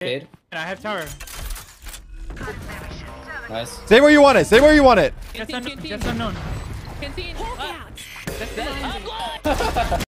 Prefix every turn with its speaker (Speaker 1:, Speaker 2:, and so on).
Speaker 1: Kid.
Speaker 2: I have tower.
Speaker 1: Nice.
Speaker 3: Stay where you want it. Stay where you want it.
Speaker 2: Just, un just unknown.
Speaker 4: Canteen. Ah. That's that.